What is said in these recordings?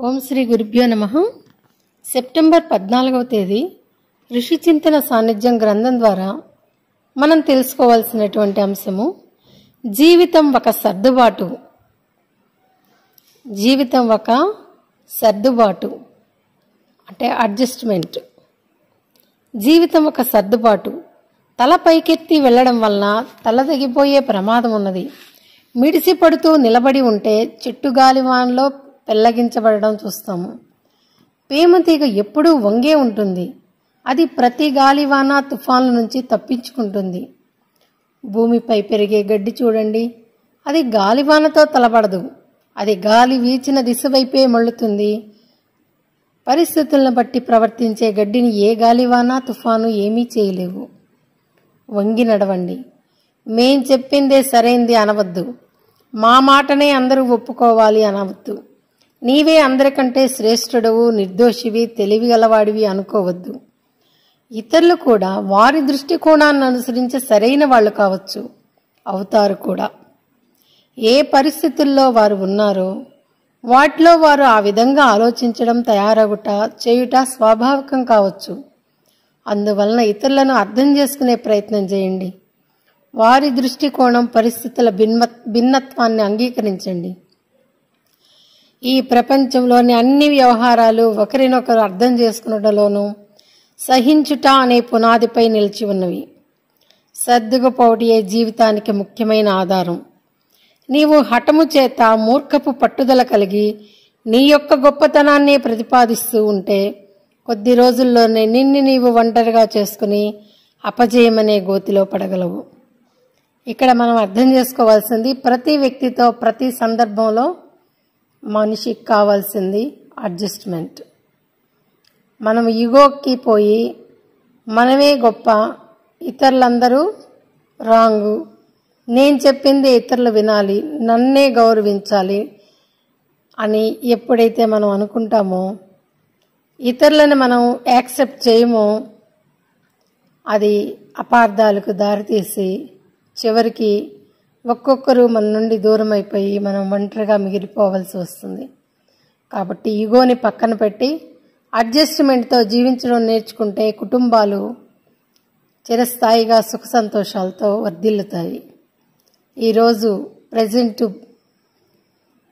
ఓం శ్రీ గురుభ్యో నమ. సెప్టెంబర్ పద్నాలుగవ తేదీ ఋషి చింతన సాన్నిధ్యం గ్రంథం ద్వారా మనం తెలుసుకోవాల్సినటువంటి అంశము జీవితం ఒక సర్దుబాటు. జీవితం ఒక సర్దుబాటు అంటే అడ్జస్ట్మెంట్. జీవితం ఒక సర్దుబాటు. తల పైకెత్తి వెళ్ళడం వలన తల తెగిపోయే ప్రమాదం ఉన్నది. మిడిసి పడుతూ నిలబడి ఉంటే చెట్టు గాలివాన్లో పెల్లగించబడడం చూస్తాము. పేమతీగ ఎప్పుడూ వంగే ఉంటుంది. అది ప్రతి గాలివాన తుఫాన్ల నుంచి తప్పించుకుంటుంది. భూమిపై పెరిగే గడ్డి చూడండి. అది గాలివానతో తలపడదు. అది గాలి వీచిన దిశ వైపే మళ్ళుతుంది. పరిస్థితులను బట్టి ప్రవర్తించే గడ్డిని ఏ గాలివాన తుఫాను ఏమీ చేయలేవు. వంగి నడవండి. మేం చెప్పిందే సరైంది అనవద్దు. మా మాటనే అందరూ ఒప్పుకోవాలి అనవద్దు. నీవే అందరికంటే శ్రేష్ఠుడవు నిర్దోషివి తెలివిగలవాడివి అనుకోవద్దు. ఇతరులు కూడా వారి దృష్టికోణాన్ని అనుసరించి సరైన వాళ్ళు కావచ్చు అవుతారు కూడా. ఏ పరిస్థితుల్లో వారు ఉన్నారో వాటిలో వారు ఆ విధంగా ఆలోచించడం తయారగుట చేయుట స్వాభావికం కావచ్చు. అందువలన ఇతరులను అర్థం చేసుకునే ప్రయత్నం చేయండి. వారి దృష్టికోణం పరిస్థితుల భిన్న భిన్నత్వాన్ని అంగీకరించండి. ఈ ప్రపంచంలోని అన్ని వ్యవహారాలు ఒకరినొకరు అర్థం చేసుకున్నటలోనూ సహించుట అనే పునాదిపై నిలిచి ఉన్నవి. సర్దుకుపోవటయే జీవితానికి ముఖ్యమైన ఆధారం. నీవు హఠము చేత మూర్ఖపు పట్టుదల కలిగి నీ యొక్క గొప్పతనాన్ని ప్రతిపాదిస్తూ ఉంటే కొద్ది రోజుల్లోనే నిన్ను నీవు ఒంటరిగా చేసుకుని అపజయమనే గోతిలో పడగలవు. ఇక్కడ మనం అర్థం చేసుకోవాల్సింది ప్రతి వ్యక్తితో ప్రతి సందర్భంలో మనిషికి కావాల్సింది అడ్జస్ట్మెంట్. మనం ఈగోకి పోయి మనమే గొప్ప ఇతరులందరూ రాంగు. నేను చెప్పింది ఇతరులు వినాలి నన్నే గౌరవించాలి అని ఎప్పుడైతే మనం అనుకుంటామో ఇతరులను మనం యాక్సెప్ట్ చేయమో అది అపార్థాలకు దారితీసి చివరికి ఒక్కొక్కరు మన నుండి దూరం అయిపోయి మనం ఒంటరిగా మిగిలిపోవాల్సి వస్తుంది. కాబట్టి ఈగోని పక్కన పెట్టి అడ్జస్ట్మెంట్తో జీవించడం నేర్చుకుంటే కుటుంబాలు చిరస్థాయిగా సుఖ సంతోషాలతో వర్ధిల్లుతాయి. ఈరోజు ప్రజెంట్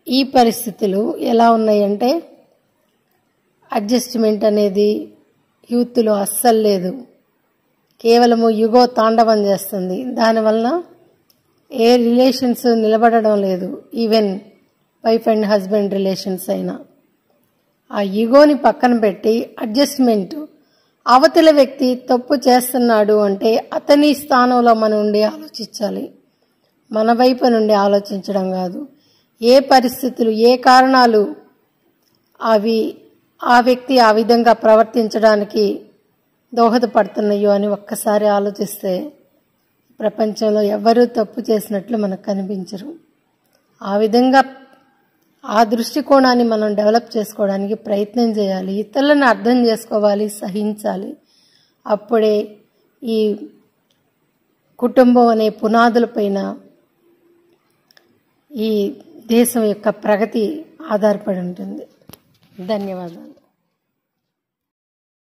ఈ పరిస్థితులు ఎలా ఉన్నాయంటే అడ్జస్ట్మెంట్ అనేది యూత్లో అస్సలు లేదు. కేవలము యుగో తాండవం చేస్తుంది. దానివలన ఏ రిలేషన్స్ నిలబడడం లేదు. Even wife and husband relations అయినా. ఆ ఈగోని పక్కన పెట్టి అడ్జస్ట్మెంట్ అవతల వ్యక్తి తప్పు చేస్తున్నాడు అంటే అతని స్థానంలో మనం ఉండి ఆలోచించాలి. మన వైపు నుండి ఆలోచించడం కాదు. ఏ పరిస్థితులు ఏ కారణాలు అవి ఆ వ్యక్తి ఆ విధంగా ప్రవర్తించడానికి దోహదపడుతున్నాయో అని ఒక్కసారి ఆలోచిస్తే ప్రపంచంలో ఎవరూ తప్పు చేసినట్లు మనకు కనిపించరు. ఆ విధంగా ఆ దృష్టికోణాన్ని మనం డెవలప్ చేసుకోవడానికి ప్రయత్నం చేయాలి. ఇతరులను అర్థం చేసుకోవాలి సహించాలి. అప్పుడే ఈ కుటుంబం అనే పునాదులపైన ఈ దేశం యొక్క ప్రగతి ఆధారపడి ఉంటుంది. ధన్యవాదాలు.